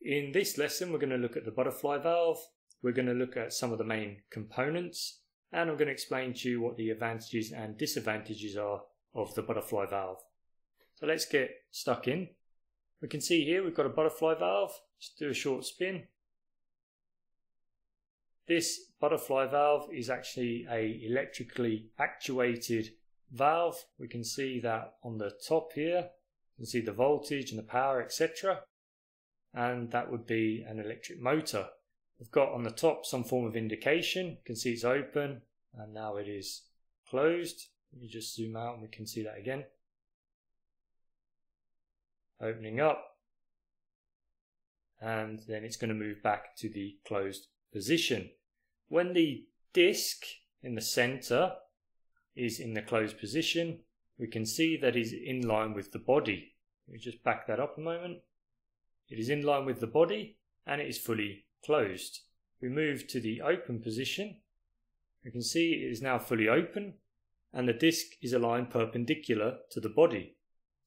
In this lesson, we're going to look at the butterfly valve, we're going to look at some of the main components, and I'm going to explain to you what the advantages and disadvantages are of the butterfly valve. So let's get stuck in. We can see here we've got a butterfly valve. Just do a short spin. This butterfly valve is actually a electrically actuated valve. We can see that on the top here. You can see the voltage and the power, etc and that would be an electric motor. We've got on the top some form of indication. You can see it's open and now it is closed. Let me just zoom out and we can see that again. Opening up and then it's going to move back to the closed position. When the disc in the center is in the closed position, we can see that is in line with the body. Let me just back that up a moment. It is in line with the body and it is fully closed. We move to the open position. You can see it is now fully open and the disc is aligned perpendicular to the body.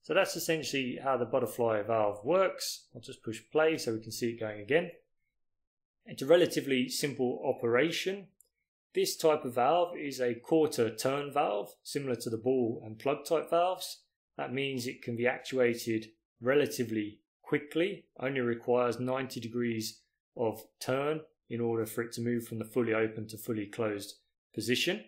So that's essentially how the butterfly valve works. I'll just push play so we can see it going again. It's a relatively simple operation. This type of valve is a quarter turn valve, similar to the ball and plug type valves. That means it can be actuated relatively quickly, only requires 90 degrees of turn in order for it to move from the fully open to fully closed position.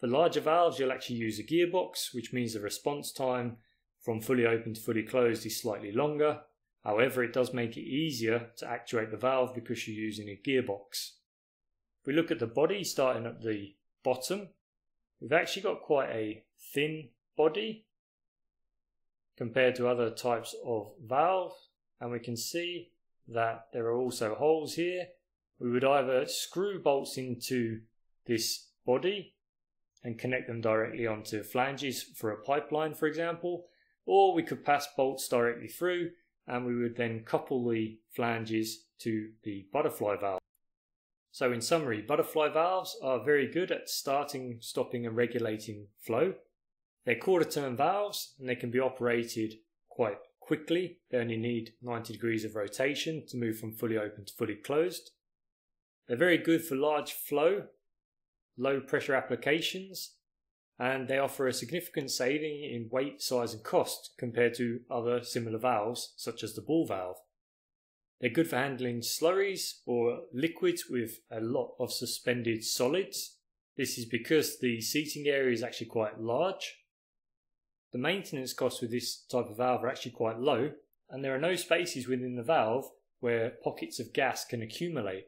For larger valves, you'll actually use a gearbox, which means the response time from fully open to fully closed is slightly longer. However, it does make it easier to actuate the valve because you're using a gearbox. If we look at the body starting at the bottom, we've actually got quite a thin body compared to other types of valve and we can see that there are also holes here. We would either screw bolts into this body and connect them directly onto flanges for a pipeline for example or we could pass bolts directly through and we would then couple the flanges to the butterfly valve. So in summary, butterfly valves are very good at starting, stopping and regulating flow. They're quarter turn valves and they can be operated quite quickly. They only need 90 degrees of rotation to move from fully open to fully closed. They're very good for large flow, low pressure applications, and they offer a significant saving in weight, size, and cost compared to other similar valves, such as the ball valve. They're good for handling slurries or liquids with a lot of suspended solids. This is because the seating area is actually quite large the maintenance costs with this type of valve are actually quite low, and there are no spaces within the valve where pockets of gas can accumulate.